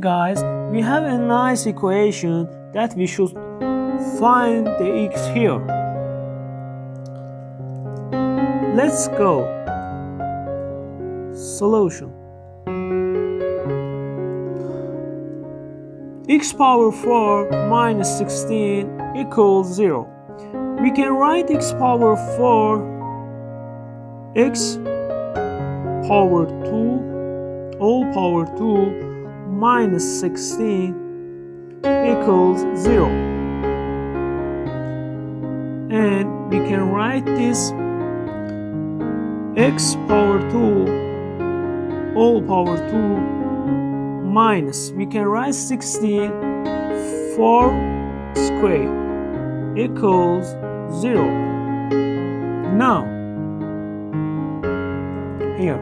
Guys, we have a nice equation that we should find the x here. Let's go. Solution. x power 4 minus 16 equals 0. We can write x power 4 x power 2 all power 2 minus 16 equals 0 and we can write this x power 2 all power 2 minus. We can write 16 4 square equals 0 now here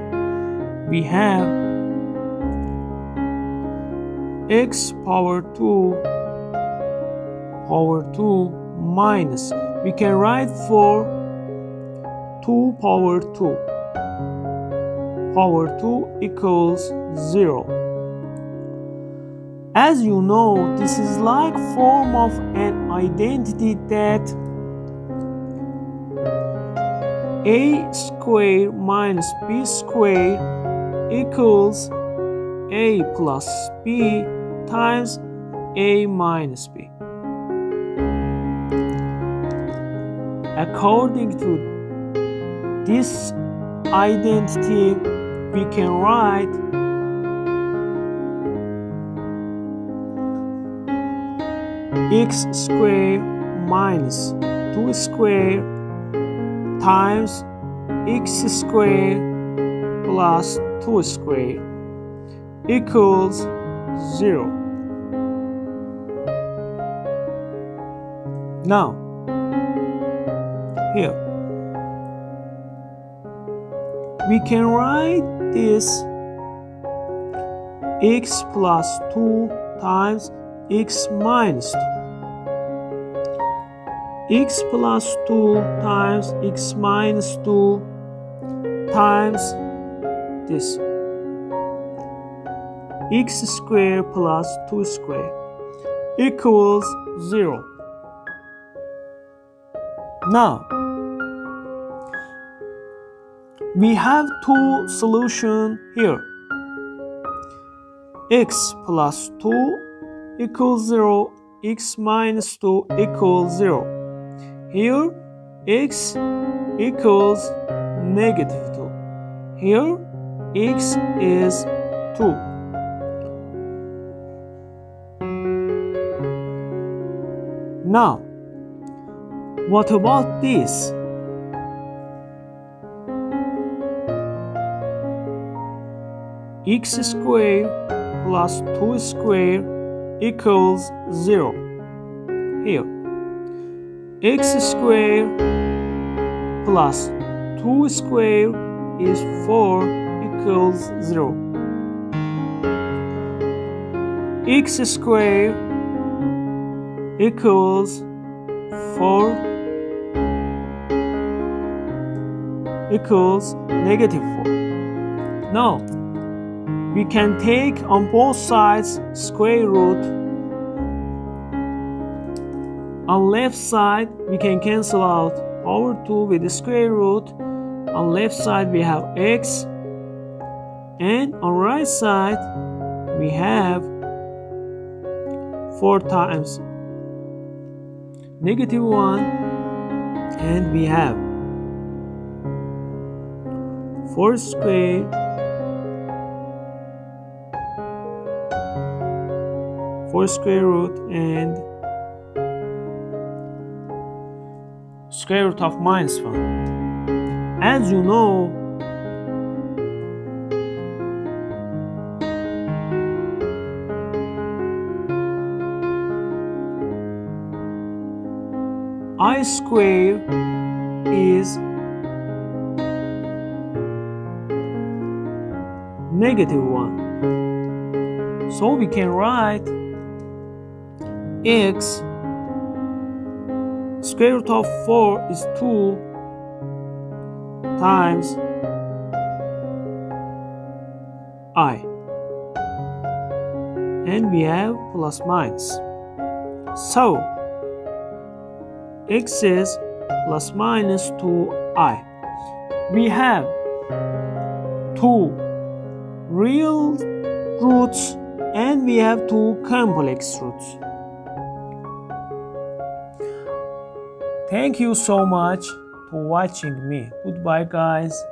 we have x power 2 power 2 minus. We can write for 2 power 2 power 2 equals 0 as you know this is like form of an identity that a square minus b square equals a plus b times a minus b. According to this identity, we can write x squared minus 2 squared times x squared plus 2 squared equals 0. Now, here, we can write this x plus 2 times x minus 2. x plus 2 times x minus 2 times this x squared plus 2 squared equals 0. Now, we have two solutions here. x plus 2 equals 0, x minus 2 equals 0. Here, x equals negative 2. Here, x is 2. Now, what about this? x squared plus 2 squared equals 0. Here, x squared plus 2 squared is 4 equals 0. x squared equals 4 equals negative 4. Now, we can take on both sides square root. On left side, we can cancel out power 2 with the square root. On left side, we have x. And on right side, we have 4 times negative 1 and we have 4 square four square root and square root of minus 1 as you know i square is negative 1. So we can write x square root of 4 is 2 times i. and we have plus minus. So x is plus minus 2i. We have two real roots and we have two complex roots. Thank you so much for watching me. Goodbye guys.